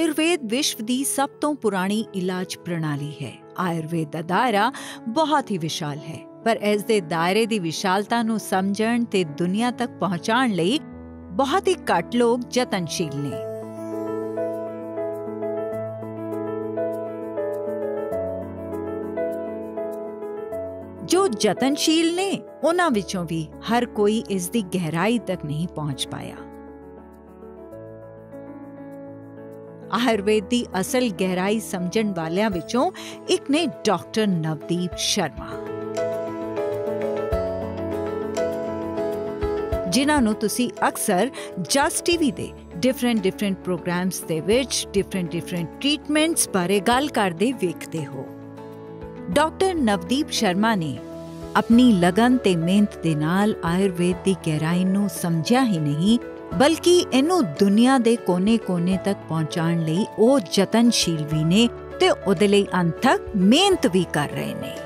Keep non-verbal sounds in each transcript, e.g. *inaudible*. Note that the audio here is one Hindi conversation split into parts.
ਆਯੁਰਵੇਦ ਵਿਸ਼ਵ ਦੀ ਸਭ ਤੋਂ ਪੁਰਾਣੀ ਇਲਾਜ ਪ੍ਰਣਾਲੀ ਹੈ। ਆਯੁਰਵੇਦ ਦਾ ਦਾਇਰਾ ਬਹੁਤ ਹੀ ਵਿਸ਼ਾਲ ਹੈ, ਪਰ ਇਸ ਦੇ ਦਾਇਰੇ ਦੀ ਵਿਸ਼ਾਲਤਾ ਨੂੰ ਸਮਝਣ ਤੇ ਦੁਨੀਆ ਤੱਕ ਪਹੁੰਚਾਉਣ ਲਈ ਬਹੁਤ ਹੀ ਘੱਟ ਲੋਕ ਯਤਨਸ਼ੀਲ ਨੇ। ਜੋ ਯਤਨਸ਼ੀਲ ਨੇ, ਉਹਨਾਂ ਵਿੱਚੋਂ ਵੀ ਹਰ ਕੋਈ ਇਸ ਦੀ ਗਹਿਰਾਈ ਤੱਕ ਨਹੀਂ ਪਹੁੰਚ ਪਾਇਆ। ਆਯੁਰਵੇਦ ਦੀ ਅਸਲ ਗਹਿਰਾਈ ਸਮਝਣ ਵਾਲਿਆਂ ਵਿੱਚੋਂ ਇੱਕ ਨੇ ਡਾਕਟਰ ਨਵਦੀਪ ਸ਼ਰਮਾ। ਜਿਨ੍ਹਾਂ ਨੂੰ ਤੁਸੀਂ ਅਕਸਰ ਜਸ ਟੀਵੀ ਦੇ ਡਿਫਰੈਂਟ ਡਿਫਰੈਂਟ ਪ੍ਰੋਗਰਾਮਸ ਦੇ ਵਿੱਚ ਡਿਫਰੈਂਟ ਡਿਫਰੈਂਟ ਟ੍ਰੀਟਮੈਂਟਸ ਬਾਰੇ ਗੱਲ ਕਰਦੇ ਵੇਖਦੇ ਹੋ। ਡਾਕਟਰ ਨਵਦੀਪ ਸ਼ਰਮਾ ਨੇ ਆਪਣੀ ਲਗਨ ਤੇ ਮਿਹਨਤ ਦੇ ਨਾਲ ਆਯੁਰਵੇਦ ਦੀ ਗਹਿਰਾਈ ਨੂੰ ਸਮਝਿਆ ਹੀ ਨਹੀਂ ਬਲਕਿ ਇਹਨੂੰ ਦੁਨੀਆ ਦੇ ਕੋਨੇ-ਕੋਨੇ ਤੱਕ ਪਹੁੰਚਾਉਣ ਲਈ ਉਹ ਯਤਨਸ਼ੀਲ ਵੀ ਨੇ ਤੇ ਉਹਦੇ ਲਈ ਅੰਤ ਮਿਹਨਤ ਵੀ ਕਰ ਰਹੇ ਨੇ।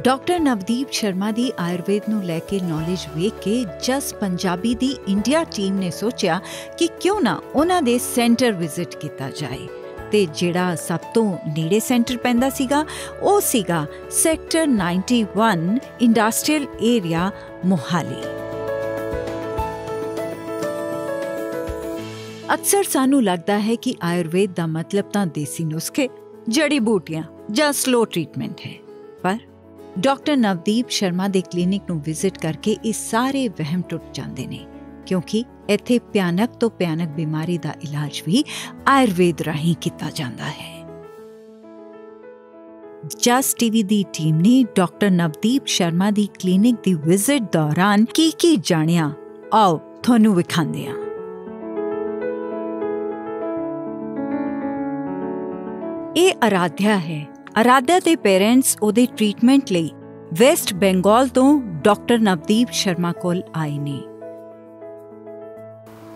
ਡਾਕਟਰ ਨਵਦੀਪ ਸ਼ਰਮਾ ਦੀ ਆਯੁਰਵੇਦ ਨੂੰ ਲੈ ਕੇ ਨੌਲੇਜ ਵੇਖ ਕੇ ਜਸ ਪੰਜਾਬੀ ਦੀ ਇੰਡੀਆ ਟੀਮ ਨੇ ਸੋਚਿਆ ਕਿ ਕਿਉਂ ਨਾ ਉਹਨਾਂ ਦੇ ਸੈਂਟਰ ਵਿਜ਼ਿਟ ਕੀਤਾ ਜਾਏ। ਤੇ ਜਿਹੜਾ ਸਭ ਤੋਂ ਨੇੜੇ ਸੈਂਟਰ ਪੈਂਦਾ ਸੀਗਾ, ਉਹ ਸੀਗਾ ਸੈਕਟਰ 91 ਇੰਡਸਟਰੀਅਲ ਏਰੀਆ, ਮੋਹਾਲੀ। ਅਕਸਰ ਸਾਨੂੰ ਲੱਗਦਾ ਹੈ ਕਿ ਆਯੁਰਵੇਦ ਦਾ ਮਤਲਬ ਤਾਂ ਦੇਸੀ ਨੁਸਖੇ, ਜੜੀ ਬੂਟੀਆਂ ਜਾਂ ਸਲੋ ਟ੍ਰੀਟਮੈਂਟ ਹੈ। ਪਰ ਡਾਕਟਰ ਨਵਦੀਪ ਸ਼ਰਮਾ ਦੇ ਕਲੀਨਿਕ ਨੂੰ ਵਿਜ਼ਿਟ ਕਰਕੇ ਇਹ ਸਾਰੇ ਵਹਿਮ ਟੁੱਟ ਜਾਂਦੇ ਨੇ। ਕਿਉਂਕਿ ਇੱਥੇ ਭਿਆਨਕ ਤੋਂ ਭਿਆਨਕ ਬਿਮਾਰੀ ਦਾ ਇਲਾਜ ਵੀ ਆਯੁਰਵੇਦ ਰਾਹੀਂ ਕੀਤਾ ਜਾਂਦਾ ਹੈ। ਜਸ ਟੀਵੀ ਦੀ ਟੀਮ ਨੇ ਡਾਕਟਰ ਨਵਦੀਪ ਸ਼ਰਮਾ ਦੀ ਕਲੀਨਿਕ ਦੀ ਵਿਜ਼ਿਟ ਦੌਰਾਨ ਕੀ ਕੀ ਜਾਣਿਆ? ਆਓ, ਤੁਹਾਨੂੰ ਵਿਖਾਉਂਦੇ ਹਾਂ। ਇਹ ਅਰਾਧਿਆ ਹੈ। ਅਰਾਧਿਆ ਦੇ ਪੇਰੈਂਟਸ ਉਹਦੇ ਟ੍ਰੀਟਮੈਂਟ ਲਈ ਵੈਸਟ ਬੰਗਾਲ ਤੋਂ ਡਾਕਟਰ ਨਵਦੀਪ ਸ਼ਰਮਾ ਕੋਲ ਆਏ ਨੇ।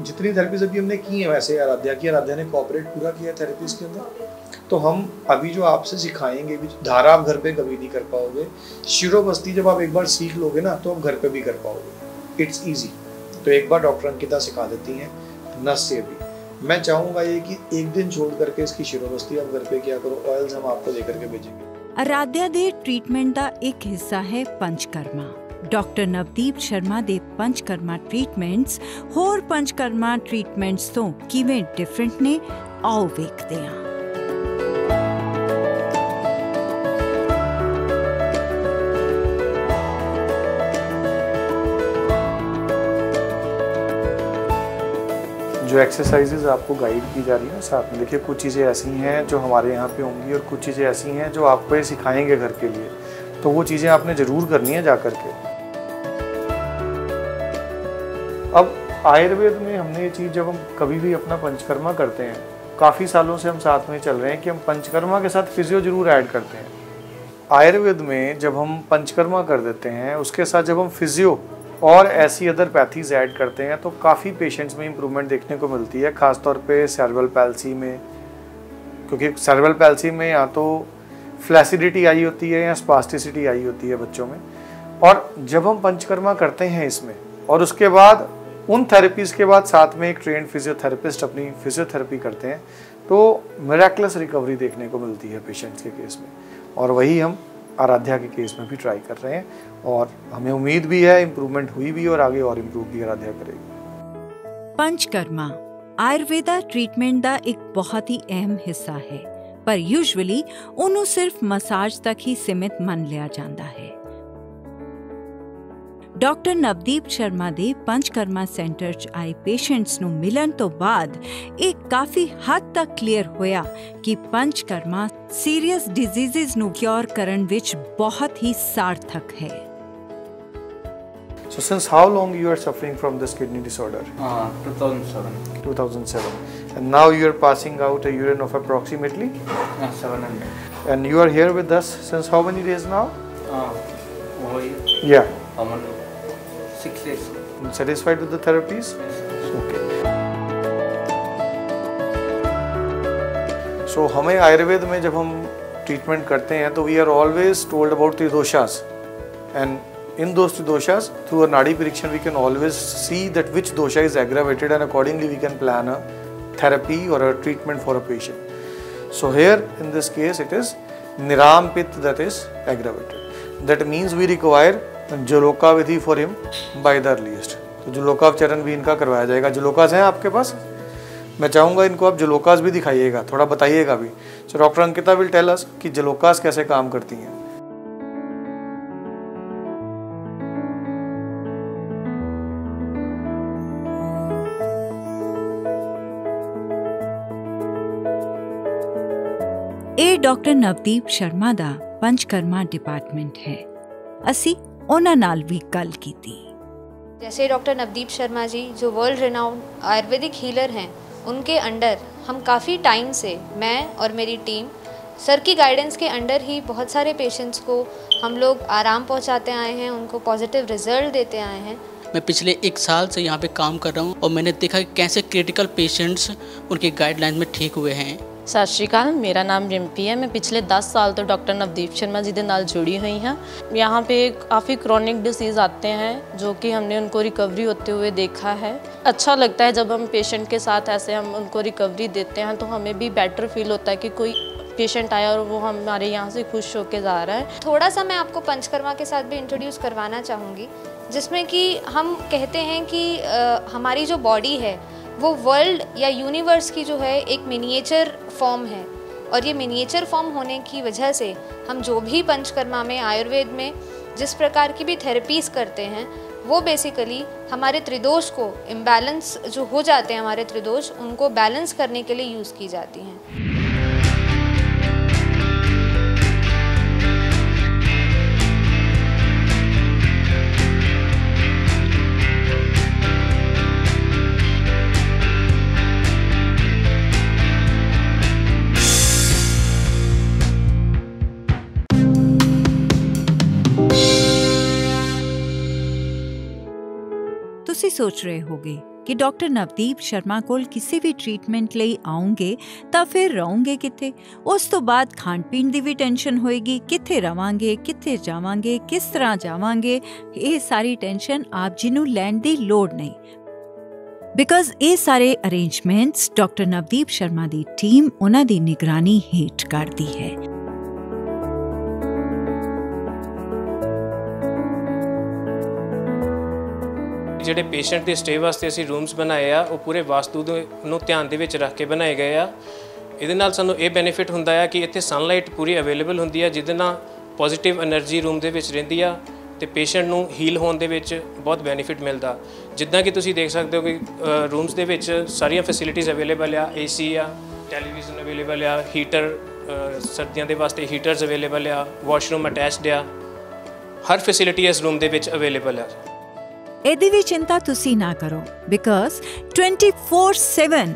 जितनी थेरेपीज अभी हमने की हैं, वैसे आराध्या की, आराध्या ने कॉपरेट पूरा किया थेरेपीज के अंदर। तो हम अभी जो आपसे सिखाएँगे भी, धारा आप घर पे कभी नहीं कर पाओगे। शिरो बस्ती जब आप एक बार सीख लोगे ना तो आप घर पे भी कर पाओगे। इट्स ईजी तो एक बार डॉक्टर अंकिता सिखा देती हैं नस से भी। मैं चाहूँगा ये कि एक दिन छोड़ करके इसकी शिरोबस्ती आप घर पे क्या करो ऑयल्स हम आपको लेकर के भेजेंगे। आराध्या दे ट्रीटमेंट का एक हिस्सा है पंचकर्मा। ਡਾਕਟਰ ਨਵਦੀਪ ਸ਼ਰਮਾ ਦੇ ਪੰਚਕਰਮਾ ਟ੍ਰੀਟਮੈਂਟਸ ਹੋਰ ਪੰਚਕਰਮਾ ਟ੍ਰੀਟਮੈਂਟਸ ਤੋਂ ਕਿਵੇਂ ਡਿਫਰੈਂਟ ਨੇ ਆਓ ਵੇਖਦੇ ਹਾਂ जो एक्सरसाइजेज आपको गाइड की जा रही है साथ में देखिए कुछ चीज़ें ऐसी हैं जो हमारे यहाँ पे होंगी और कुछ चीज़ें ऐसी हैं जो आपको ये सिखाएंगे घर के लिए तो वो चीज़ें आपने ज़रूर करनी है जा कर के अब आयुर्वेद में हमने ये चीज़ जब हम कभी भी अपना पंचकर्मा करते हैं, काफ़ी सालों से हम साथ में चल रहे हैं कि हम पंचकर्मा के साथ फिजियो ज़रूर ऐड करते हैं। आयुर्वेद में जब हम पंचकर्मा कर देते हैं, उसके साथ जब हम फिजियो और ऐसी अदर पैथीज ऐड करते हैं तो काफ़ी पेशेंट्स में इम्प्रूवमेंट देखने को मिलती है, ख़ासतौर पे सेरेब्रल पैल्सी में। क्योंकि सेरेब्रल पैल्सी में या तो फ्लैसिडिटी आई होती है या स्पास्टिसिटी आई होती है बच्चों में। और जब हम पंचकर्मा करते हैं इसमें, और उसके बाद उन थेरेपीज़ के बाद साथ में एक ट्रेन फिजियोथेरेपिस्ट अपनी फिजियोथेरेपी करते हैं तो मेरेक्लस रिकवरी देखने को मिलती है पेशेंट्स के केस में। और वही हम आराध्या के केस में भी ट्राई कर रहे हैं और हमें उम्मीद भी है इम्प्रूवमेंट हुई भी और आगे और इम्प्रूव भी आराध्या करेगी। पंचकर्मा, आयुर्वेदा ट्रीटमेंट का एक बहुत ही अहम हिस्सा है, पर यूजुअली उन्हें सिर्फ़ मसाज तक ही सीमित मान लिया जाता है। ਡਾਕਟਰ ਨਵਦੀਪ ਸ਼ਰਮਾ ਦੇ ਪੰਚਕਰਮਾ ਸੈਂਟਰ 'ਚ ਆਏ ਪੇਸ਼ੈਂਟਸ ਨੂੰ ਮਿਲਣ ਤੋਂ ਬਾਅਦ ਇਹ ਕਾਫੀ ਹੱਦ ਤੱਕ ਕਲੀਅਰ ਹੋਇਆ ਕਿ ਪੰਚਕਰਮਾ ਸੀਰੀਅਸ ਡਿਜ਼ੀਜ਼ਸ ਨੂੰ ਕਿਉਰ ਕਰਨ ਵਿੱਚ ਬਹੁਤ ਹੀ ਸਾਰਥਕ ਹੈ So since how long you are suffering from this kidney disorder? Uh, 2007. 2007. And now you are passing out a urine of approximately Uh, 700. and you are here with us since how many days now? Uh, over here. Yeah. How many? six days. Satisfied with the therapies? Yes. Okay. So, हमें आयुर्वेद में जब हम ट्रीटमेंट करते हैं तो we are always told about tridoshas and in दोस्त doshas through a nadi parikshan we can always see that which dosha is aggravated and accordingly we can plan a therapy or a treatment for a patient so here in this case it is निराम that is aggravated that means we require jaloka vidhi for him by the earliest तो जुलोका चरण भी इनका करवाया जाएगा। जुलोकाज हैं आपके पास? मैं चाहूँगा इनको आप जलोकास भी दिखाइएगा, थोड़ा बताइएगा भी। So doctor Ankita will tell us कि जलोकास कैसे काम करती हैं। ए डॉक्टर नवदीप शर्मा दा पंचकर्मा डिपार्टमेंट है। ਅਸੀਂ ਉਹਨਾਂ ਨਾਲ ਵੀ ਗੱਲ ਕੀਤੀ जैसे डॉक्टर नवदीप शर्मा जी जो वर्ल्ड रिनाउंड आयुर्वेदिक हीलर हैं उनके अंडर हम काफ़ी टाइम से मैं और मेरी टीम सर की गाइडेंस के अंडर ही बहुत सारे पेशेंट्स को हम लोग आराम पहुंचाते आए हैं उनको पॉजिटिव रिजल्ट देते आए हैं मैं पिछले एक साल से यहाँ पे काम कर रहा हूँ और मैंने देखा कि कैसे क्रिटिकल पेशेंट्स उनके गाइडलाइन में ठीक हुए हैं ਸਤਿ ਸ਼੍ਰੀ ਅਕਾਲ ਮੇਰਾ ਨਾਮ ਰਿੰਪੀ ਹੈ ਮੈਂ ਪਿਛਲੇ 10 साल तो डॉक्टर नवदीप शर्मा जी के नाल जुड़ी हुई हाँ यहाँ पे काफ़ी क्रॉनिक डिसीज़ आते हैं जो कि हमने उनको रिकवरी होते हुए देखा है अच्छा लगता है जब हम पेशेंट के साथ ऐसे हम उनको रिकवरी देते हैं तो हमें भी बेटर फील होता है कि कोई पेशेंट आया और वो हमारे यहाँ से खुश होकर जा रहा है थोड़ा सा मैं आपको पंचकर्मा के साथ भी इंट्रोड्यूस करवाना चाहूँगी जिसमें कि हम कहते हैं कि आ, हमारी जो बॉडी है वो वर्ल्ड या यूनिवर्स की जो है एक मिनिएचर फॉर्म है। और ये मिनिएचर फॉर्म होने की वजह से हम जो भी पंचकर्मा में, आयुर्वेद में जिस प्रकार की भी थेरेपीज़ करते हैं, वो बेसिकली हमारे त्रिदोष को इम्बैलेंस जो हो जाते हैं हमारे त्रिदोष, उनको बैलेंस करने के लिए यूज़ की जाती हैं। ਤੁਸੀਂ ਸੋਚ ਰਹੇ ਹੋਗੇ ਕਿ ਡਾਕਟਰ ਨਵਦੀਪ ਸ਼ਰਮਾ ਕੋਲ ਕਿਸੇ ਵੀ ਟ੍ਰੀਟਮੈਂਟ ਲਈ ਆਉਂਗੇ ਤਾਂ ਫਿਰ ਰਹੋਗੇ ਕਿੱਥੇ ਉਸ ਤੋਂ ਬਾਅਦ ਖਾਣ ਪੀਣ ਦੀ ਵੀ ਟੈਨਸ਼ਨ ਹੋਏਗੀ ਕਿੱਥੇ ਰਵਾਂਗੇ ਕਿੱਥੇ ਜਾਵਾਂਗੇ ਕਿਸ ਤਰ੍ਹਾਂ ਜਾਵਾਂਗੇ ਇਹ ਸਾਰੀ ਟੈਨਸ਼ਨ ਆਪ ਜੀ ਨੂੰ ਲੈਣ ਦੀ ਲੋੜ ਨਹੀਂ ਬਿਕਾਜ਼ ਇਹ ਸਾਰੇ ਅਰੇਂਜਮੈਂਟਸ ਡਾਕਟਰ ਨਵਦੀਪ ਸ਼ਰਮਾ ਦੀ ਟੀਮ ਉਹਨਾਂ ਦੀ ਨਿਗਰਾਨੀ ਹੇਠ ਕਰਦੀ ਹੈ ਜਿਹੜੇ ਪੇਸ਼ੈਂਟ ਦੇ ਸਟੇ ਵਾਸਤੇ ਅਸੀਂ ਰੂਮਸ ਬਣਾਏ ਆ, ਉਹ ਪੂਰੇ ਵਾਸਤੂ ਦੇ ਨੂੰ ਧਿਆਨ ਦੇ ਵਿੱਚ ਰੱਖ ਕੇ ਬਣਾਏ ਗਏ ਆ। ਇਹਦੇ ਨਾਲ ਸਾਨੂੰ ਇਹ ਬੈਨੀਫਿਟ ਹੁੰਦਾ ਆ ਕਿ ਇੱਥੇ ਸਨਲਾਈਟ ਪੂਰੀ ਅਵੇਲੇਬਲ ਹੁੰਦੀ ਆ, ਜਿਹਦੇ ਨਾਲ ਪੋਜ਼ਿਟਿਵ એનર્ਜੀ ਰੂਮ ਦੇ ਵਿੱਚ ਰਹਿੰਦੀ ਆ ਤੇ ਪੇਸ਼ੈਂਟ ਨੂੰ ਹੀਲ ਹੋਣ ਦੇ ਵਿੱਚ ਬਹੁਤ ਬੈਨੀਫਿਟ ਮਿਲਦਾ। ਜਿੱਦਾਂ ਕਿ ਤੁਸੀਂ ਦੇਖ ਸਕਦੇ ਹੋ ਕਿ ਰੂਮਸ ਦੇ ਵਿੱਚ ਸਾਰੀਆਂ ਫੈਸਿਲਿਟੀਆਂ ਅਵੇਲੇਬਲ ਆ ਏਸੀ ਆ ਟੈਲੀਵਿਜ਼ਨ ਅਵੇਲੇਬਲ ਆ ਹੀਟਰ ਸਰਦੀਆਂ ਦੇ ਵਾਸਤੇ ਹੀਟਰਸ ਅਵੇਲੇਬਲ ਆ ਵਾਸ਼ਰੂਮ ਅਟੈਚਡ ਆ। ਹਰ ਫੈਸਿਲਿਟੀ ਇਸ ਰੂਮ ਦੇ ਵਿੱਚ ਅਵੇਲੇਬਲ ਆ। ਇਹਦੀ ਵੀ ਚਿੰਤਾ ਤੁਸੀਂ ਨਾ ਕਰੋ ਬਿਕਾਜ਼ 24/7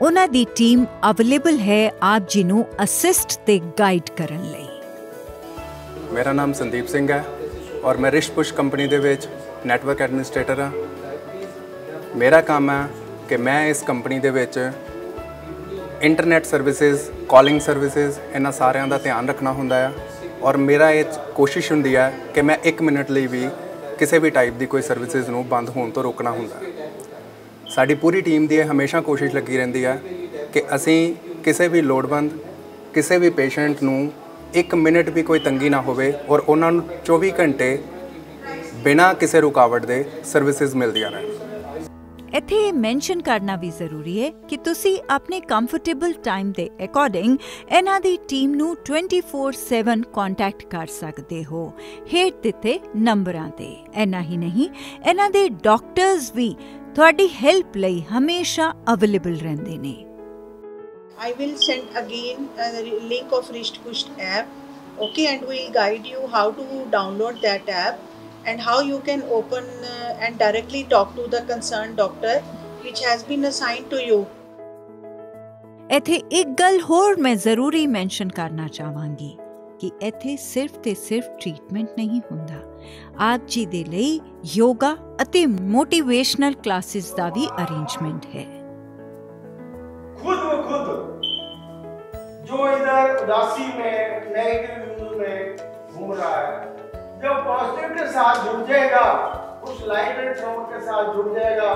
ਉਹਨਾਂ ਦੀ ਟੀਮ ਅਵੇਲੇਬਲ ਹੈ ਆਪ ਜੀ ਨੂੰ ਅਸਿਸਟ ਤੇ ਗਾਈਡ ਕਰਨ ਲਈ। ਮੇਰਾ ਨਾਮ ਸੰਦੀਪ ਸਿੰਘ ਹੈ ਔਰ ਮੈਂ ਰਿਸ਼ਪੁਸ਼ ਕੰਪਨੀ ਦੇ ਵਿੱਚ ਨੈਟਵਰਕ ਐਡਮਿਨਿਸਟ੍ਰੇਟਰ ਹਾਂ। ਮੇਰਾ ਕੰਮ ਹੈ ਕਿ ਮੈਂ ਇਸ ਕੰਪਨੀ ਦੇ ਵਿੱਚ ਇੰਟਰਨੈਟ ਸਰਵਿਸਿਜ਼ ਕਾਲਿੰਗ ਸਰਵਿਸਿਜ਼ ਇਹਨਾਂ ਸਾਰਿਆਂ ਦਾ ਧਿਆਨ ਰੱਖਣਾ ਹੁੰਦਾ ਹੈ। ਔਰ ਮੇਰਾ ਇਹ ਕੋਸ਼ਿਸ਼ ਹੁੰਦੀ ਹੈ ਕਿ ਮੈਂ 1 ਮਿੰਟ ਲਈ ਵੀ ਕਿਸੇ ਵੀ ਟਾਈਪ ਦੀ ਕੋਈ ਸਰਵਿਸਿਜ਼ ਨੂੰ ਬੰਦ ਹੋਣ ਤੋਂ ਰੋਕਣਾ ਹੁੰਦਾ। ਹੈ ਸਾਡੀ ਪੂਰੀ ਟੀਮ ਦੀ ਇਹ ਹਮੇਸ਼ਾ ਕੋਸ਼ਿਸ਼ ਲੱਗੀ ਰਹਿੰਦੀ ਹੈ ਕਿ ਅਸੀਂ ਕਿਸੇ ਵੀ ਲੋੜਵੰਦ, ਕਿਸੇ ਵੀ ਪੇਸ਼ੈਂਟ ਨੂੰ 1 ਮਿੰਟ ਵੀ ਕੋਈ ਤੰਗੀ ਨਾ ਹੋਵੇ ਔਰ ਉਹਨਾਂ ਨੂੰ 24 ਘੰਟੇ ਬਿਨਾਂ ਕਿਸੇ ਰੁਕਾਵਟ ਦੇ ਸਰਵਿਸਿਜ਼ ਮਿਲਦੀਆਂ ਰਹਿਣ। ਇੱਥੇ ਇਹ ਮੈਂਸ਼ਨ ਕਰਨਾ ਵੀ ਜ਼ਰੂਰੀ ਹੈ ਕਿ ਤੁਸੀਂ ਆਪਣੇ ਕੰਫਰਟੇਬਲ ਟਾਈਮ ਦੇ ਅਕੋਰਡਿੰਗ ਇਹਨਾਂ ਦੀ ਟੀਮ ਨੂੰ 24/7 ਕੰਟੈਕਟ ਕਰ ਸਕਦੇ ਹੋ। ਹੇਠ ਦਿੱਤੇ ਨੰਬਰਾਂ ਤੇ। ਐਨਾ ਹੀ ਨਹੀਂ ਇਹਨਾਂ ਦੇ ਡਾਕਟਰਸ ਵੀ ਤੁਹਾਡੀ ਹੈਲਪ ਲਈ ਹਮੇਸ਼ਾ ਅਵੇਲੇਬਲ ਰਹਿੰਦੇ ਨੇ। I will send again a link of Rishtpush app. Okay, and we'll guide you how to download that app. and how you can open uh, and directly talk to the concerned doctor which has been assigned to you. ਇੱਥੇ ਇੱਕ ਗੱਲ ਹੋਰ ਮੈਂ ਜ਼ਰੂਰੀ ਮੈਂਸ਼ਨ ਕਰਨਾ ਚਾਹਾਂਗੀ ਕਿ ਇੱਥੇ ਸਿਰਫ ਤੇ ਸਿਰਫ ਟ੍ਰੀਟਮੈਂਟ ਨਹੀਂ ਹੁੰਦਾ ਆਪ ਜੀ ਦੇ ਲਈ ਯੋਗਾ ਅਤੇ ਮੋਟੀਵੇਸ਼ਨਲ ਕਲਾਸਿਸ ਦਾ ਵੀ ਅਰੇਂਜਮੈਂਟ ਹੈ खुद ब खुद जो इधर उदासी में नेगेटिव में घूम रहा है जो पॉजिटिव के साथ जुड़ जाएगा उस लाइट एंड साउंड के साथ जुड़ जाएगा।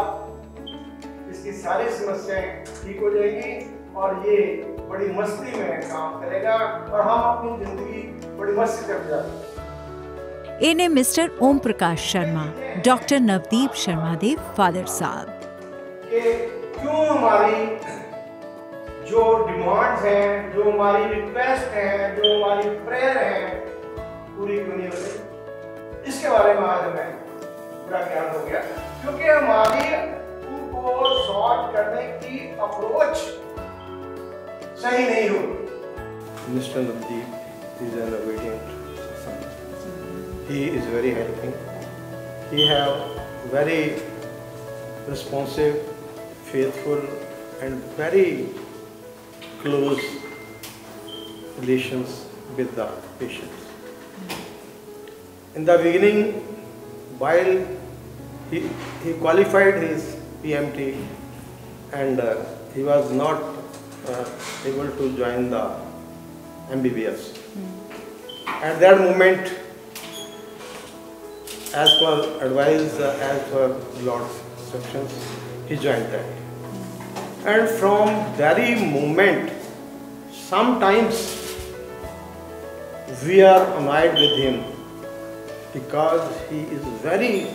इसकी सारी समस्याएँ ठीक हो जाएगी और ये बड़ी मस्ती में काम करेगा और हम अपनी ज़िंदगी बड़ी मस्ती कर जाएँगे इन्हें मिस्टर ओम प्रकाश शर्मा डॉक्टर नवदीप शर्मा देव फादर साहब। क्यों हमारी जो डिमांड्स हैं जो हमारी रिक्वेस्ट हैं जो हमारी प्रेयर है पूरी दुनिया में इसके बारे में आज मैं पूरा ज्ञान हो गया क्योंकि हमारी उनको सॉल्व करने की अप्रोच सही नहीं हो Mr. Navdeep is an obedient son. He is very helping. He have very responsive, faithful, and very close relations with the patients. In the beginning, while he, he qualified his PMT and uh, he was not uh, able to join the MBBS. At that moment, as per advice, uh, as per Lord's instructions, he joined that. And from very moment, sometimes we are annoyed with him because he is very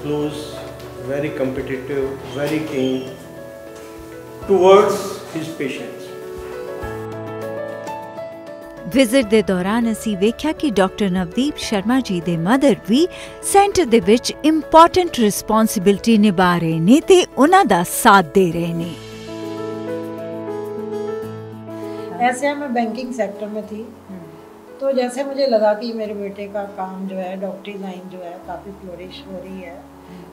close, very competitive, very keen towards his patients. Visit ਦੇ ਦੌਰਾਨ ਅਸੀਂ ਵੇਖਿਆ ਕਿ ਡਾਕਟਰ ਨਵਦੀਪ ਸ਼ਰਮਾ ਜੀ ਦੇ ਮਦਰ ਵੀ ਸੈਂਟਰ ਦੇ ਵਿੱਚ ਇੰਪੋਰਟੈਂਟ ਰਿਸਪੌਂਸਿਬਿਲਟੀ ਨਿਭਾ ਰਹੇ ਨੇ ਤੇ ਉਹਨਾਂ ਦਾ ਸਾਥ ਦੇ ਰਹੇ ਨੇ ऐसे मैं बैंकिंग सेक्टर में थी तो जैसे मुझे लगा कि मेरे बेटे का काम जो है डॉक्टरी लाइन जो है काफ़ी फ्लोरिश हो रही है।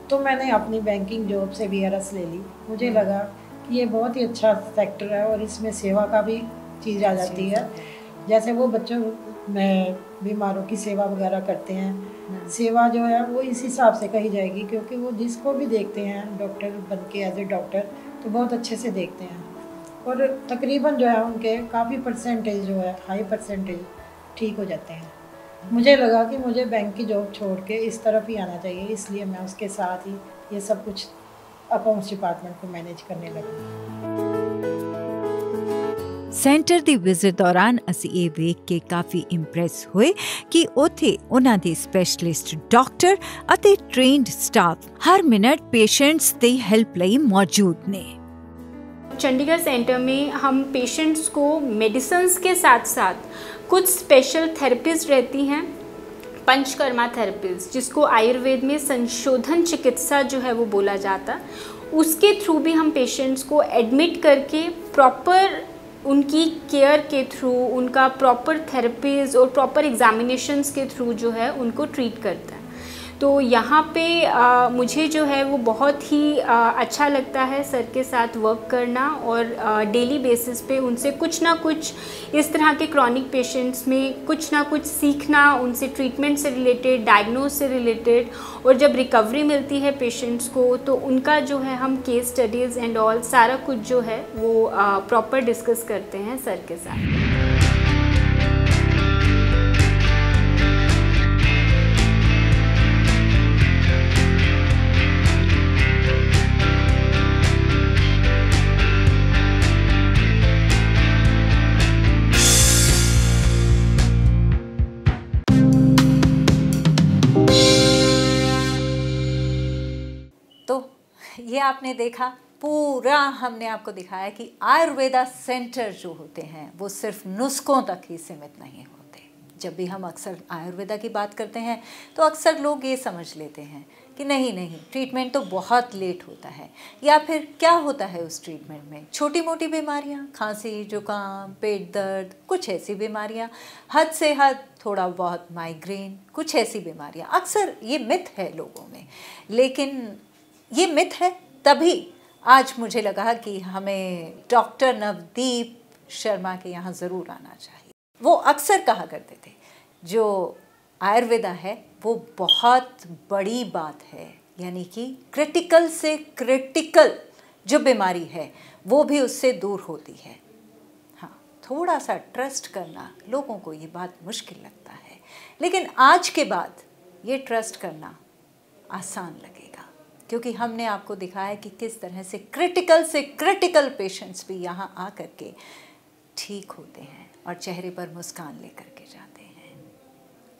तो मैंने अपनी बैंकिंग जॉब से वी ले ली। मुझे लगा कि ये बहुत ही अच्छा सेक्टर है और इसमें सेवा का भी चीज़ आ जाती है। जैसे वो बच्चों में बीमारों की सेवा वगैरह करते हैं सेवा जो है वो इस हिसाब से कही जाएगी क्योंकि वो जिसको भी देखते हैं डॉक्टर बन के एज ए डॉक्टर तो बहुत अच्छे से देखते हैं। और तकरीबन जो है उनके काफ़ी परसेंटेज जो है हाई परसेंटेज ठीक हो जाते हैं मुझे लगा कि मुझे बैंक की जॉब छोड़ के इस तरफ ही आना चाहिए इसलिए मैं उसके साथ ही ये सब कुछ अकाउंट्स डिपार्टमेंट को मैनेज करने लगी ਸੈਂਟਰ ਦੀ ਵਿਜ਼ਿਟ ਦੌਰਾਨ ਅਸੀਂ ਇਹ ਵੇਖ ਕੇ ਕਾਫੀ ਇੰਪ੍ਰੈਸ ਹੋਏ ਕਿ ਉੱਥੇ ਉਹਨਾਂ ਦੇ ਸਪੈਸ਼ਲਿਸਟ ਡਾਕਟਰ ਅਤੇ ਟ੍ਰੇਨਡ ਸਟਾਫ ਹਰ ਮਿੰਟ ਪੇਸ਼ੈਂਟਸ ਦੀ ਹੈਲਪ ਲਈ ਮੌਜੂਦ ਨੇ चंडीगढ़ सेंटर में हम पेशेंट्स को मेडिसिन्स के साथ साथ कुछ स्पेशल थेरेपीज रहती हैं, पंचकर्मा थेरेपीज जिसको आयुर्वेद में संशोधन चिकित्सा जो है वो बोला जाता। उसके थ्रू भी हम पेशेंट्स को एडमिट करके प्रॉपर उनकी केयर के थ्रू उनका प्रॉपर थेरेपीज और प्रॉपर एग्जामिनेशंस के थ्रू जो है उनको ट्रीट करता है। तो यहाँ पे आ, मुझे जो है वो बहुत ही आ, अच्छा लगता है सर के साथ वर्क करना और डेली बेसिस पे उनसे कुछ ना कुछ इस तरह के क्रॉनिक पेशेंट्स में कुछ ना कुछ सीखना उनसे ट्रीटमेंट से रिलेटेड डायग्नोज से रिलेटेड और जब रिकवरी मिलती है पेशेंट्स को तो उनका जो है हम केस स्टडीज़ एंड ऑल सारा कुछ जो है वो प्रॉपर डिस्कस करते हैं सर के साथ। ये आपने देखा, पूरा हमने आपको दिखाया कि आयुर्वेदा सेंटर जो होते हैं, वो सिर्फ़ नुस्खों तक ही सीमित नहीं होते। जब भी हम अक्सर आयुर्वेदा की बात करते हैं तो अक्सर लोग ये समझ लेते हैं कि नहीं नहीं, ट्रीटमेंट तो बहुत लेट होता है। या फिर क्या होता है उस ट्रीटमेंट में? छोटी मोटी बीमारियाँ, खांसी, जुकाम, पेट दर्द, कुछ ऐसी बीमारियाँ, हद से हद थोड़ा बहुत माइग्रेन, कुछ ऐसी बीमारियाँ। अक्सर ये मिथ है लोगों में। लेकिन ये मिथ है तभी आज मुझे लगा कि हमें डॉक्टर नवदीप शर्मा के यहाँ ज़रूर आना चाहिए। वो अक्सर कहा करते थे, जो आयुर्वेदा है, वो बहुत बड़ी बात है। यानी कि क्रिटिकल से क्रिटिकल जो बीमारी है, वो भी उससे दूर होती है। हाँ थोड़ा सा ट्रस्ट करना लोगों को ये बात मुश्किल लगता है। लेकिन आज के बाद ये ट्रस्ट करना आसान लगेगा। क्योंकि हमने आपको दिखाया कि किस तरह से क्रिटिकल से क्रिटिकल पेशेंट्स भी यहाँ आ कर के ठीक होते हैं और चेहरे पर मुस्कान लेकर के जाते हैं।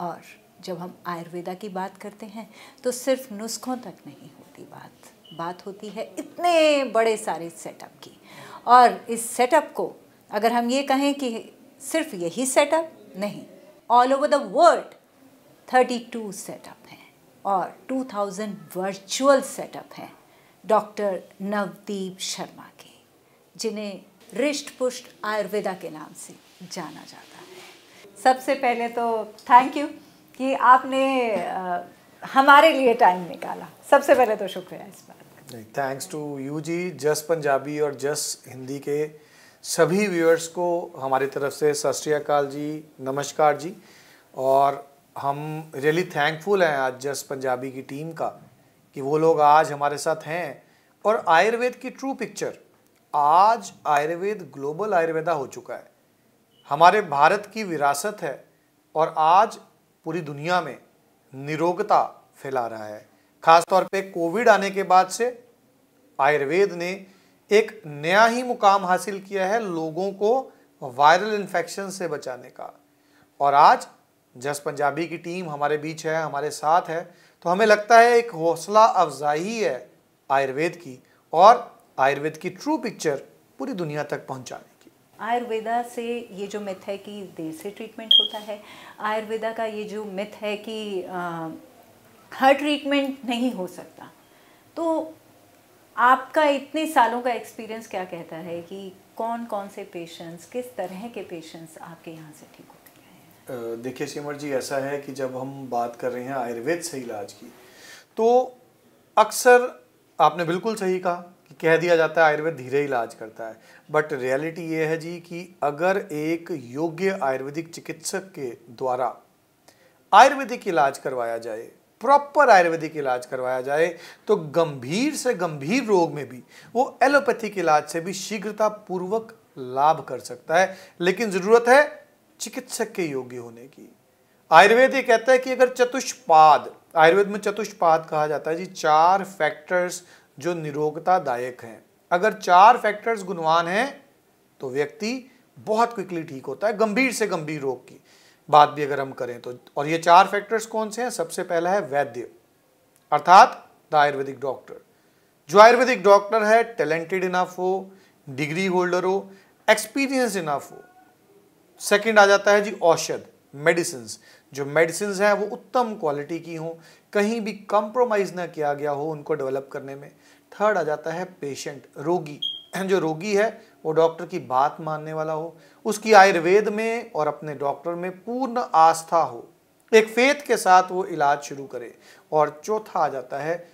और जब हम आयुर्वेदा की बात करते हैं तो सिर्फ़ नुस्खों तक नहीं होती बात। बात होती है इतने बड़े सारे सेटअप की। और इस सेटअप को अगर हम ये कहें कि सिर्फ़ यही सेटअप नहीं all over the world 32 setup और 2000 वर्चुअल सेटअप हैं डॉक्टर नवदीप शर्मा के जिन्हें रिष्ट पुष्ट आयुर्वेदा के नाम से जाना जाता है। सबसे पहले तो थैंक यू कि आपने आ, हमारे लिए टाइम निकाला। सबसे पहले तो शुक्रिया इस बात थैंक्स टू यू जी जस पंजाबी और जस हिंदी के सभी व्यूअर्स को हमारी तरफ़ से सत श्रीकाल जी नमस्कार जी और हम रियली थैंकफुल हैं आज जस पंजाबी की टीम का कि वो लोग आज हमारे साथ हैं। और आयुर्वेद की ट्रू पिक्चर आज आयुर्वेद ग्लोबल आयुर्वेदा हो चुका है। हमारे भारत की विरासत है और आज पूरी दुनिया में निरोगता फैला रहा है। खास तौर पे कोविड आने के बाद से आयुर्वेद ने एक नया ही मुकाम हासिल किया है लोगों को वायरल इन्फेक्शन से बचाने का। और आज जस पंजाबी की टीम हमारे बीच है हमारे साथ है तो हमें लगता है एक हौसला अफजाई है आयुर्वेद की और आयुर्वेद की ट्रू पिक्चर पूरी दुनिया तक पहुँचाने की। आयुर्वेदा से ये जो मिथ है कि देर से ट्रीटमेंट होता है आयुर्वेदा का ये जो मिथ है कि आ, हर ट्रीटमेंट नहीं हो सकता। तो आपका इतने सालों का एक्सपीरियंस क्या कहता है कि कौन कौन से पेशेंट्स किस तरह के पेशेंट्स आपके यहाँ से ठीक होते देखिए सिमर जी, ऐसा है कि जब हम बात कर रहे हैं आयुर्वेद से इलाज की तो अक्सर आपने बिल्कुल सही कहा कि कह दिया जाता है आयुर्वेद धीरे इलाज करता है। बट रियलिटी ये है जी कि अगर एक योग्य आयुर्वेदिक चिकित्सक के द्वारा आयुर्वेदिक इलाज करवाया जाए प्रॉपर आयुर्वेदिक इलाज करवाया जाए तो गंभीर से गंभीर रोग में भी, वो एलोपैथिक इलाज से भी शीघ्रता पूर्वक लाभ कर सकता है। लेकिन ज़रूरत है चिकित्सक के योग्य होने की। आयुर्वेद ये कहता है कि अगर चतुष्पाद, आयुर्वेद में चतुष्पाद कहा जाता है जी, चार फैक्टर्स जो निरोगतादायक हैं। अगर चार फैक्टर्स गुणवान हैं तो व्यक्ति बहुत क्विकली ठीक होता है, गंभीर से गंभीर रोग की बात भी अगर हम करें तो। और ये चार फैक्टर्स कौन से हैं? सबसे पहला है वैद्य, अर्थात द आयुर्वेदिक डॉक्टर। जो आयुर्वेदिक डॉक्टर है टैलेंटेड इनफ हो डिग्री होल्डर हो एक्सपीरियंस इनफ हो सेकंड आ जाता है जी औषध मेडिसिन जो मेडिसिन हैं, वो उत्तम क्वालिटी की हों, कहीं भी कॉम्प्रोमाइज़ ना किया गया हो उनको डेवलप करने में. थर्ड आ जाता है पेशेंट रोगी. *clears throat* जो रोगी है, वो डॉक्टर की बात मानने वाला हो. उसकी आयुर्वेद में और अपने डॉक्टर में पूर्ण आस्था हो. एक फेथ के साथ वो इलाज शुरू करे. और चौथा आ जाता है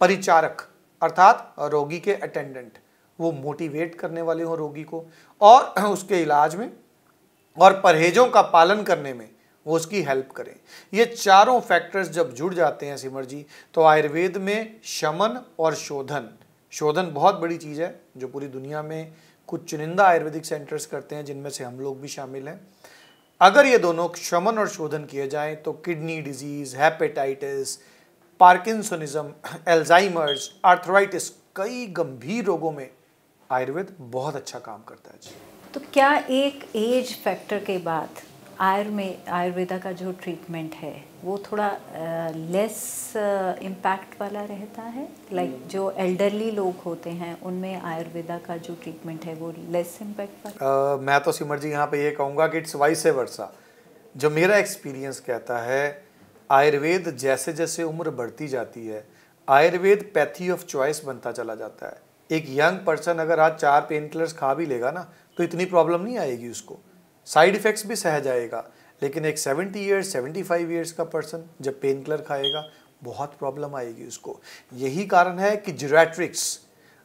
परिचारक, अर्थात रोगी के अटेंडेंट वो मोटिवेट करने वाले हो रोगी को. और *clears throat* उसके इलाज में और परहेजों का पालन करने में वो उसकी हेल्प करें। ये चारों फैक्टर्स जब जुड़ जाते हैं सिमर जी तो आयुर्वेद में शमन और शोधन शोधन बहुत बड़ी चीज़ है जो पूरी दुनिया में कुछ चुनिंदा आयुर्वेदिक सेंटर्स करते हैं, जिनमें से हम लोग भी शामिल हैं। अगर ये दोनों शमन और शोधन किए जाएँ तो kidney disease hepatitis parkinsonism Alzheimer's arthritis कई गंभीर रोगों में आयुर्वेद बहुत अच्छा काम करता है जी। तो क्या एक एज फैक्टर के बाद आयुर में आयुर्वेदा का जो ट्रीटमेंट है वो थोड़ा लेस इम्पैक्ट वाला रहता है? लाइक like, जो एल्डरली लोग होते हैं उनमें आयुर्वेदा का जो ट्रीटमेंट है वो लेस इम्पैक्ट वाला? uh, मैं तो सिमर जी यहाँ पे ये कहूँगा कि इट्स वाइस वर्षा जो मेरा एक्सपीरियंस कहता है आयुर्वेद जैसे जैसे उम्र बढ़ती जाती है आयुर्वेद पैथी ऑफ़ चॉइस बनता चला जाता है. एक यंग पर्सन अगर आज चार पेन किलर्स खा भी लेगा ना तो इतनी प्रॉब्लम नहीं आएगी उसको। साइड इफ़ेक्ट्स भी सह जाएगा। लेकिन एक 70 ईयर्स 75 ईयर्स का पर्सन जब पेन किलर खाएगा, बहुत प्रॉब्लम आएगी उसको। यही कारण है कि जीरेट्रिक्स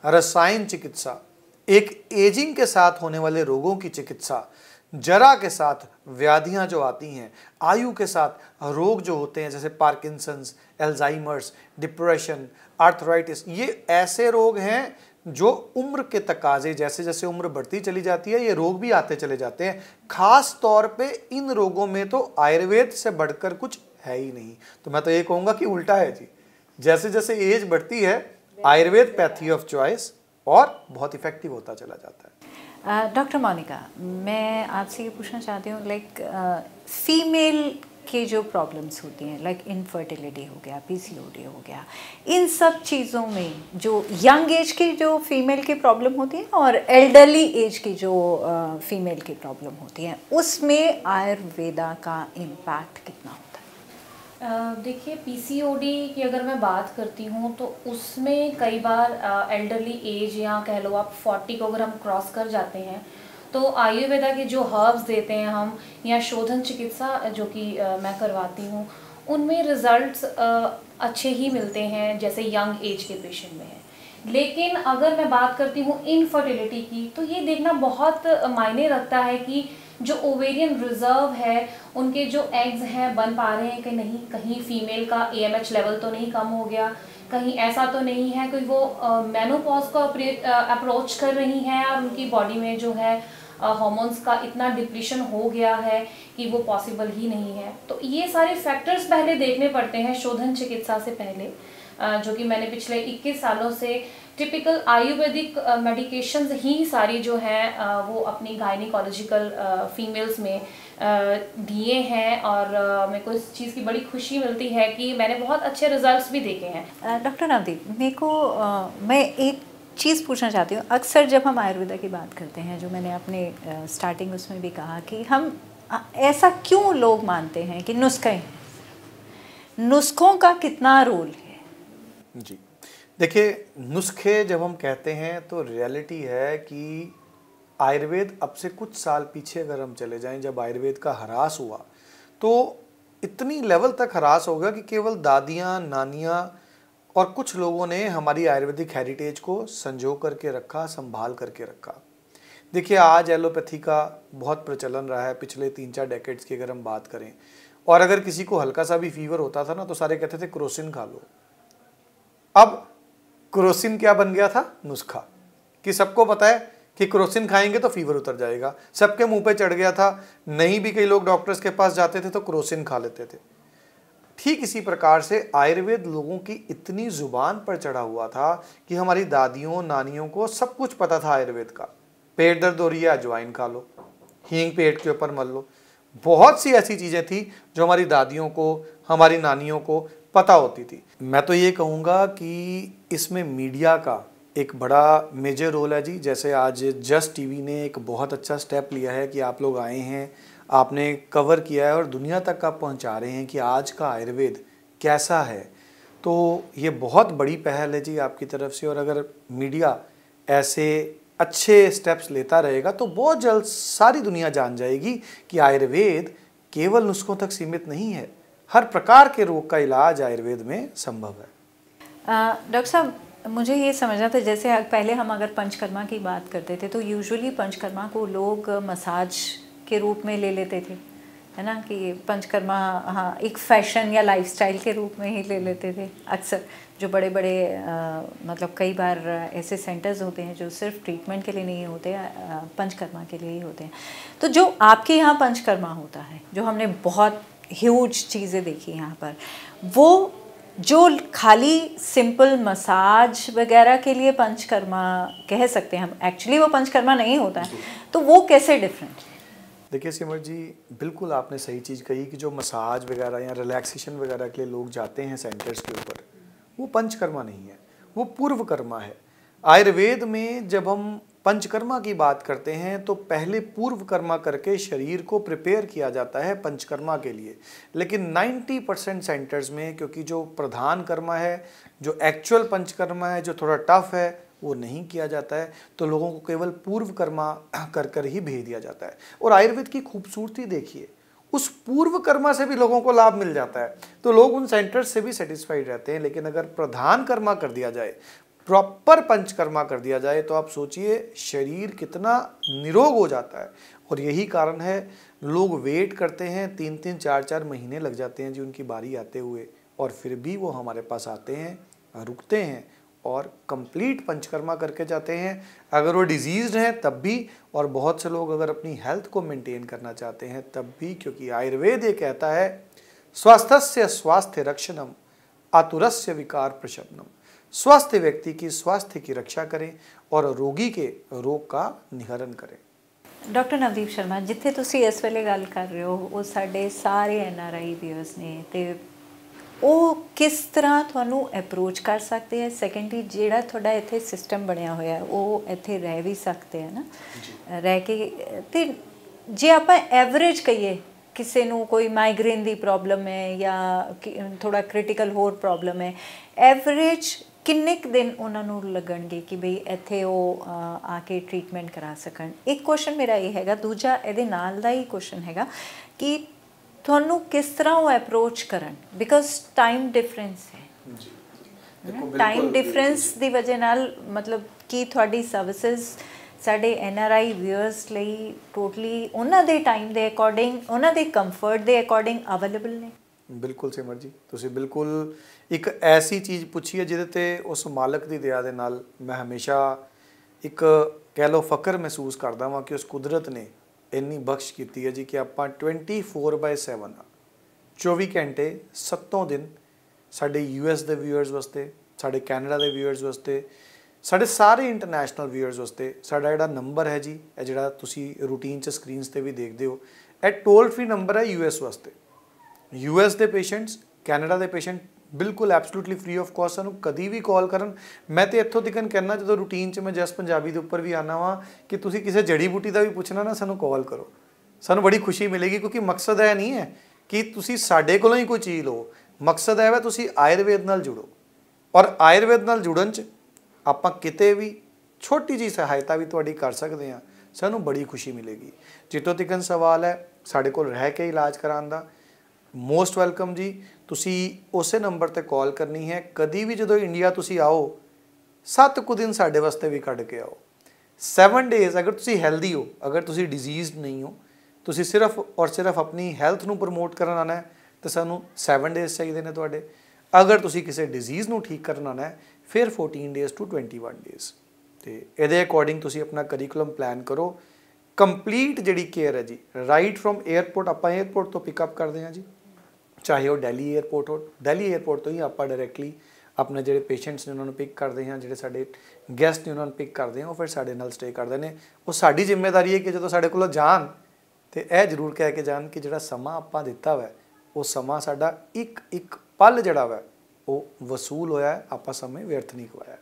रसायन चिकित्सा, एक एजिंग के साथ होने वाले रोगों की चिकित्सा, जरा के साथ व्याधियाँ जो आती हैं, आयु के साथ रोग जो होते हैं, जैसे पार्किंसंस एल्जाइमर्स डिप्रेशन आर्थराइटिस ये ऐसे रोग हैं जो उम्र के तकाजे, जैसे जैसे उम्र बढ़ती चली जाती है, ये रोग भी आते चले जाते हैं। खास तौर पे इन रोगों में तो आयुर्वेद से बढ़कर कुछ है ही नहीं। तो मैं तो ये कहूँगा कि उल्टा है जी। जैसे जैसे एज बढ़ती है, आयुर्वेद पैथी ऑफ़ चॉइस और बहुत इफ़ेक्टिव होता चला जाता है। डॉक्टर मोनिका, मैं आपसे ये पूछना चाहती हूँ, लाइक फीमेल के जो प्रॉब्लम्स होती हैं लाइक इनफर्टिलिटी हो गया पीसीओडी हो गया, इन सब चीज़ों में जो यंग एज की जो फीमेल की प्रॉब्लम होती है और एल्डरली एज की जो फीमेल की प्रॉब्लम होती है, उसमें आयुर्वेदा का इम्पैक्ट कितना होता है? देखिए पीसीओडी की अगर मैं बात करती हूँ तो उसमें कई बार एल्डरली एज या कह लो आप फोर्टी को अगर हम क्रॉस कर जाते हैं तो आयुर्वेदा के जो हर्ब्स देते हैं हम, या शोधन चिकित्सा जो कि मैं करवाती हूँ, उनमें रिज़ल्ट्स अच्छे ही मिलते हैं, जैसे यंग एज के पेशेंट में है। लेकिन अगर मैं बात करती हूँ इनफर्टिलिटी की तो ये देखना बहुत मायने रखता है कि जो ओवेरियन रिज़र्व है, उनके जो एग्स हैं, बन पा रहे हैं कि नहीं, कहीं फीमेल का ए लेवल तो नहीं कम हो गया, कहीं ऐसा तो नहीं है कि वो मैनोपॉज को अप्रोच कर रही हैं, और उनकी बॉडी में जो है हॉर्मोन्स का इतना डिप्रेशन हो गया है कि वो पॉसिबल ही नहीं है। तो ये सारे फैक्टर्स पहले देखने पड़ते हैं शोधन चिकित्सा से पहले जो कि मैंने पिछले 21 सालों से टिपिकल आयुर्वेदिक मेडिकेशन ही सारी जो हैं वो अपनी गायनिकोलॉजिकल फीमेल्स में दिए हैं और मेरे को इस चीज़ की बड़ी खुशी मिलती है कि मैंने बहुत अच्छे रिजल्ट्स भी देखे हैं। डॉक्टर नवदीप, मेरे को मैं एक चीज़ पूछना चाहती हूँ। अक्सर जब हम आयुर्वेदा की बात करते हैं, जो मैंने अपने स्टार्टिंग उसमें भी कहा कि हम ऐसा क्यों लोग मानते हैं कि नुस्खे हैं? नुस्खों का कितना रोल है? जी। देखिए, नुस्खे जब हम कहते हैं तो रियलिटी है कि आयुर्वेद अब से कुछ साल पीछे अगर हम चले जाएँ, जब आयुर्वेद का ह्रास हुआ तो इतनी लेवल तक ह्रास हो गया कि केवल दादियाँ, नानियाँ और कुछ लोगों ने हमारी आयुर्वेदिक हेरिटेज को संजो करके रखा, संभाल करके रखा। देखिए, आज एलोपैथी का बहुत प्रचलन रहा है। पिछले तीन चार डेकेड्स की अगर हम बात करें, और अगर किसी को हल्का सा भी फीवर होता था ना तो सारे कहते थे, क्रोसिन खा लो। अब क्रोसिन क्या बन गया था? नुस्खा। कि सबको पता है कि क्रोसिन खाएँगे तो फीवर उतर जाएगा। सबके मुँह पे चढ़ गया था। नहीं भी कई लोग डॉक्टर्स के पास जाते थे तो क्रोसिन खा लेते थे। ठीक इसी प्रकार से आयुर्वेद लोगों की इतनी ज़ुबान पर चढ़ा हुआ था कि हमारी दादियों, नानियों को सब कुछ पता था आयुर्वेद का। पेट दर्द हो रही है, अजवाइन खा लो, हींग पेट के ऊपर मल लो। बहुत सी ऐसी चीज़ें थी जो हमारी दादियों को, हमारी नानियों को पता होती थी। मैं तो ये कहूँगा कि इसमें मीडिया का एक बड़ा मेजर रोल है जी। जैसे आज जस्ट टीवी ने एक बहुत अच्छा स्टेप लिया है कि आप लोग आए हैं आपने कवर किया है और दुनिया तक आप पहुँचा रहे हैं कि आज का आयुर्वेद कैसा है। तो ये बहुत बड़ी पहल है जी आपकी तरफ़ से और अगर मीडिया ऐसे अच्छे स्टेप्स लेता रहेगा तो बहुत जल्द सारी दुनिया जान जाएगी कि आयुर्वेद केवल नुस्खों तक सीमित नहीं है। हर प्रकार के रोग का इलाज आयुर्वेद में संभव है। डॉक्टर साहब, मुझे ये समझना था, जैसे पहले हम अगर पंचकर्मा की बात करते थे तो यूजुअली पंचकर्मा को लोग मसाज के रूप में ले लेते थे है ना? कि पंचकर्मा हाँ एक फ़ैशन या लाइफस्टाइल के रूप में ही ले लेते थे। अक्सर जो बड़े बड़े आ, मतलब कई बार ऐसे सेंटर्स होते हैं जो सिर्फ़ ट्रीटमेंट के लिए नहीं होते पंचकर्मा के लिए ही होते हैं। तो जो आपके यहाँ पंचकर्मा होता है जो हमने बहुत ह्यूज चीज़ें देखी यहाँ पर वो जो खाली सिंपल मसाज वगैरह के लिए पंचकर्मा कह सकते हैं हम एक्चुअली वो पंचकर्मा नहीं होता है तो वो कैसे डिफरेंट देखिए सिमर जी, बिल्कुल आपने सही चीज़ कही कि जो मसाज वगैरह या रिलैक्सेशन वगैरह के लिए लोग जाते हैं सेंटर्स के ऊपर, वो पंचकर्मा नहीं है, वो पूर्व कर्मा है। आयुर्वेद में जब हम पंचकर्मा की बात करते हैं तो पहले पूर्व कर्मा करके शरीर को प्रिपेयर किया जाता है पंचकर्मा के लिए। लेकिन 90 परसेंट सेंटर्स में, क्योंकि जो प्रधान कर्मा है, जो एक्चुअल पंचकर्मा है, जो थोड़ा टफ है वो नहीं किया जाता है तो लोगों को केवल पूर्व कर्मा *clears throat* कर कर ही भेज दिया जाता है। और आयुर्वेद की खूबसूरती देखिए, उस पूर्व कर्मा से भी लोगों को लाभ मिल जाता है। तो लोग उन सेंटर्स से भी सेटिस्फाइड रहते हैं, लेकिन अगर प्रधान कर्मा कर दिया जाए प्रॉपर पंचकर्मा कर दिया जाए तो आप सोचिए शरीर कितना निरोग हो जाता है। और यही कारण है, लोग वेट करते हैं तीन तीन चार चार महीने लग जाते हैं जी उनकी बारी आते हुए, और फिर भी वो हमारे पास आते हैं, रुकते हैं और कंप्लीट पंचकर्मा करके जाते हैं अगर वो डिजीज्ड हैं तब भी और बहुत से लोग अगर अपनी हेल्थ को मेंटेन करना चाहते हैं तब भी क्योंकि आयुर्वेद ये कहता है स्वास्थ्य स्वास्थ्य रक्षणम आतुरस्य विकार प्रशमनम स्वस्थ व्यक्ति की स्वास्थ्य की रक्षा करें और रोगी के रोग का निहरण करें ਡਾਕਟਰ ਨਵਦੀਪ ਸ਼ਰਮਾ ਜਿੱਥੇ ਤੁਸੀਂ ਇਸ ਵੇਲੇ ਗੱਲ ਕਰ ਰਹੇ ਹੋ ਉਹ ਸਾਡੇ ਸਾਰੇ ਐਨ ਆਰ ਆਈ ਵੀਅਰਸ ਨੇ ਤੇ ਉਹ ਕਿਸ ਤਰ੍ਹਾਂ ਤੁਹਾਨੂੰ ਅਪਰੋਚ ਕਰ ਸਕਦੇ ਆ ਸੈਕੰਡਲੀ ਜਿਹੜਾ ਤੁਹਾਡਾ ਇੱਥੇ ਸਿਸਟਮ ਬਣਿਆ ਹੋਇਆ ਹੈ, ਉਹ ਇੱਥੇ ਰਹਿ ਵੀ ਸਕਦੇ ਆ ਨਾ? ਰਹਿ ਕੇ ਤੇ ਜੇ ਆਪਾਂ ਐਵਰੇਜ ਕਹੀਏ ਕਿਸੇ ਨੂੰ ਕੋਈ ਮਾਈਗ੍ਰੇਨ ਦੀ ਪ੍ਰੋਬਲਮ ਹੈ ਜਾਂ ਥੋੜਾ ਕ੍ਰਿਟੀਕਲ ਹੋਰ ਪ੍ਰੋਬਲਮ ਹੈ ਐਵਰੇਜ ਕਿੰਨੇ ਕੁ ਦਿਨ ਉਹਨਾਂ ਨੂੰ ਲੱਗਣਗੇ ਕਿ ਬਈ ਇੱਥੇ ਉਹ ਆ ਕੇ ਟ੍ਰੀਟਮੈਂਟ ਕਰਾ ਸਕਣ? ਇੱਕ ਕੁਐਸਚਨ ਮੇਰਾ ਇਹ ਹੈਗਾ ਦੂਜਾ ਇਹਦੇ ਨਾਲ ਦਾ ਹੀ ਕੁਐਸਚਨ ਹੈਗਾ ਕਿ ਤੁਹਾਨੂੰ ਕਿਸ ਤਰ੍ਹਾਂ ਉਹ ਅਪਰੋਚ ਕਰਨ? ਬਿਕਾਜ਼ ਟਾਈਮ ਡਿਫਰੈਂਸ ਹੈ। ਟਾਈਮ ਡਿਫਰੈਂਸ ਦੀ ਵਜ੍ਹਾ ਨਾਲ ਮਤਲਬ ਕੀ ਤੁਹਾਡੀ ਸਰਵਿਸਿਜ਼ ਸਾਡੇ ਐਨ ਆਰ ਆਈ ਵਿਅਰਸ ਲਈ ਟੋਟਲੀ ਉਹਨਾਂ ਦੇ ਟਾਈਮ ਦੇ ਅਕੋਰਡਿੰਗ ਉਹਨਾਂ ਦੇ ਕੰਫਰਟ ਦੇ ਅਕੋਰਡਿੰਗ ਅਵੇਲੇਬਲ ਨੇ। ਬਿਲਕੁਲ ਸਿਮਰ ਜੀ ਤੁਸੀਂ ਬਿਲਕੁਲ ਇੱਕ ਐਸੀ ਚੀਜ਼ ਪੁੱਛੀ ਹੈ ਜਿਹਦੇ ਤੇ ਉਸ ਮਾਲਕ ਦੀ ਦਇਆ ਦੇ ਨਾਲ ਮੈਂ ਹਮੇਸ਼ਾ ਇੱਕ ਕਹਿ ਲਓ ਫਕਰ ਮਹਿਸੂਸ ਕਰਦਾ ਵਾਂ ਕਿ ਉਸ ਕੁਦਰਤ ਨੇ ਇੰਨੀ ਬਖਸ਼ ਕੀਤੀ ਹੈ ਜੀ ਕਿ ਆਪਾਂ 24/7 ਆ। 24 ਘੰਟੇ 7 ਦਿਨ ਸਾਡੇ ਯੂਐਸ ਦੇ ਵਿਊਅਰਸ ਵਾਸਤੇ, ਸਾਡੇ ਕੈਨੇਡਾ ਦੇ ਵਿਊਅਰਸ ਵਾਸਤੇ, ਸਾਡੇ ਸਾਰੇ ਇੰਟਰਨੈਸ਼ਨਲ ਵਿਊਅਰਸ ਵਾਸਤੇ ਸਾਡਾ ਜਿਹੜਾ ਨੰਬਰ ਹੈ ਜੀ, ਇਹ ਜਿਹੜਾ ਤੁਸੀਂ ਰੂਟੀਨ 'ਚ ਸਕਰੀਨਸ ਤੇ ਵੀ ਦੇਖਦੇ ਹੋ, ਇਹ ਟੋਲ ਫ੍ਰੀ ਨੰਬਰ ਹੈ ਯੂਐਸ ਵਾਸਤੇ। ਯੂਐਸ ਦੇ ਪੇਸ਼ੈਂਟਸ ਕੈਨੇਡਾ ਦੇ ਪੇਸ਼ੈਂਟ ਬਿਲਕੁਲ ਐਬਸੋਲੂਟਲੀ ਫ੍ਰੀ ਆਫ ਕਾਸਟ ਸਾਨੂੰ ਕਦੀ ਵੀ ਕਾਲ ਕਰਨ। ਮੈਂ ਤੇ ਇੱਥੋਂ ਤੱਕ ਕਹਿਣਾ, ਜਦੋਂ ਰੂਟੀਨ 'ਚ ਮੈਂ ਜਸ ਪੰਜਾਬੀ ਦੇ ਉੱਪਰ ਵੀ ਆਣਾ ਵਾਂ ਕਿ ਤੁਸੀਂ ਕਿਸੇ ਜੜੀ ਬੂਟੀ ਦਾ ਵੀ ਪੁੱਛਣਾ ਨਾ, ਸਾਨੂੰ ਕਾਲ ਕਰੋ। ਸਾਨੂੰ ਬੜੀ ਖੁਸ਼ੀ ਮਿਲੇਗੀ ਕਿਉਂਕਿ ਮਕਸਦ ਇਹ ਨਹੀਂ ਹੈ ਕਿ ਤੁਸੀਂ ਸਾਡੇ ਕੋਲੋਂ ਹੀ ਕੋਈ ਚੀਜ਼ ਲਓ। ਮਕਸਦ ਇਹ ਵਾ ਤੁਸੀਂ ਆਯੁਰਵੇਦ ਨਾਲ ਜੁੜੋ। ਔਰ ਆਯੁਰਵੇਦ ਨਾਲ ਜੁੜਨ 'ਚ ਆਪਾਂ ਕਿਤੇ ਵੀ ਛੋਟੀ ਜੀ ਸਹਾਇਤਾ ਵੀ ਤੁਹਾਡੀ ਕਰ ਸਕਦੇ ਹਾਂ, ਸਾਨੂੰ ਬੜੀ ਖੁਸ਼ੀ ਮਿਲੇਗੀ। ਜਿੱਤੋਂ ਤੱਕ ਸਵਾਲ ਹੈ, ਸਾਡੇ ਕੋਲ ਰਹਿ ਕੇ ਇਲਾਜ ਕਰਾਉਣ ਦਾ। ਮੋਸਟ ਵੈਲਕਮ ਜੀ। ਤੁਸੀਂ ਉਸੇ ਨੰਬਰ ਤੇ ਕਾਲ ਕਰਨੀ ਹੈ। ਕਦੀ ਵੀ ਜਦੋਂ ਇੰਡੀਆ ਤੁਸੀਂ ਆਓ 7 ਕੁ ਦਿਨ ਸਾਡੇ ਵਾਸਤੇ ਵੀ ਕੱਢ ਕੇ ਆਓ। 7 ਡੇਜ਼ ਅਗਰ ਤੁਸੀਂ ਹੈਲਦੀ ਹੋ, ਅਗਰ ਤੁਸੀਂ ਡਿਜ਼ੀਜ਼ਡ ਨਹੀਂ ਹੋ, ਤੁਸੀਂ ਸਿਰਫ ਔਰ ਸਿਰਫ ਆਪਣੀ ਹੈਲਥ ਨੂੰ ਪ੍ਰਮੋਟ ਕਰਨ ਆਣਾ ਹੈ, ਤਾਂ ਸਾਨੂੰ 7 ਡੇਜ਼ ਚਾਹੀਦੇ ਨੇ ਤੁਹਾਡੇ। ਅਗਰ ਤੁਸੀਂ ਕਿਸੇ ਡਿਜ਼ੀਜ਼ ਨੂੰ ਠੀਕ ਕਰਨ ਆਣਾ ਹੈ, ਫਿਰ 14 ਡੇਜ਼ ਟੂ 21 ਡੇਜ਼ ਤੇ ਇਹਦੇ ਅਕੋਰਡਿੰਗ ਤੁਸੀਂ ਆਪਣਾ ਕਰਿਕੂਲਮ ਪਲਾਨ ਕਰੋ। ਕੰਪਲੀਟ ਜਿਹੜੀ ਕੇਅਰ ਹੈ ਜੀ ਰਾਈਟ ਫਰਮ 에ਅਰਪੋਰਟ ਆਪਾਂ 에ਅਰਪੋਰਟ ਤੋਂ ਪਿਕਅਪ ਕਰਦੇ ਹਾਂ ਜੀ। ਚਾਹੇ ਉਹ ਦਿੱਲੀ 에ਅਰਪੋਰਟ ਹੋ, ਦਿੱਲੀ 에ਅਰਪੋਰਟ ਤੋਂ ਹੀ ਆਪਾਂ ਡਾਇਰੈਕਟਲੀ ਆਪਣੇ ਜਿਹੜੇ ਪੇਸ਼ੈਂਟਸ ਨੇ ਉਹਨਾਂ ਨੂੰ ਪਿਕ ਕਰਦੇ ਹਾਂ, ਜਿਹੜੇ ਸਾਡੇ ਗੈਸਟ ਨੇ ਉਹਨਾਂ ਨੂੰ ਪਿਕ ਕਰਦੇ ਹਾਂ, ਉਹ ਫਿਰ ਸਾਡੇ ਨਾਲ ਸਟੇ ਕਰਦੇ ਨੇ। ਉਹ ਸਾਡੀ ਜ਼ਿੰਮੇਵਾਰੀ ਹੈ ਕਿ ਜਦੋਂ ਸਾਡੇ ਕੋਲੋਂ ਜਾਣ ਤੇ ਇਹ ਜ਼ਰੂਰ ਕਹਿ ਕੇ ਜਾਣ ਕਿ ਜਿਹੜਾ ਸਮਾਂ ਆਪਾਂ ਦਿੱਤਾ ਹੋਇਆ ਉਹ ਸਮਾਂ ਸਾਡਾ ਇੱਕ ਇੱਕ ਪਲ ਜਿਹੜਾ ਹੋਇਆ ਉਹ ਵਸੂਲ ਹੋਇਆ ਆਪਾਂ ਸਮੇਂ ਵਿਅਰਥ ਨਹੀਂ ਹੋਇਆ।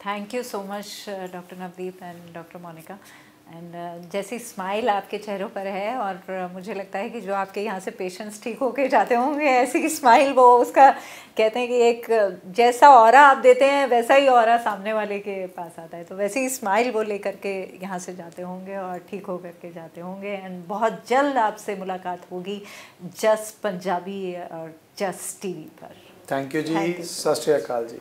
Thank you so much doctor Navdeep and doctor Monica and uh, जैसी स्माइल आपके चेहरों पर है और uh, मुझे लगता है कि जो आपके यहाँ से पेशेंट्स ठीक होके जाते होंगे ऐसी की स्माइल वो उसका कहते हैं कि एक uh, जैसा और आप देते हैं वैसा ही और सामने वाले के पास आता है। तो वैसे ही स्माइल वो ले करके यहाँ से जाते होंगे और ठीक हो करके जाते होंगे। एंड बहुत जल्द आपसे मुलाकात होगी जस पंजाबी और जस टी पर। थैंक यू जी। सत श्रीकाल जी।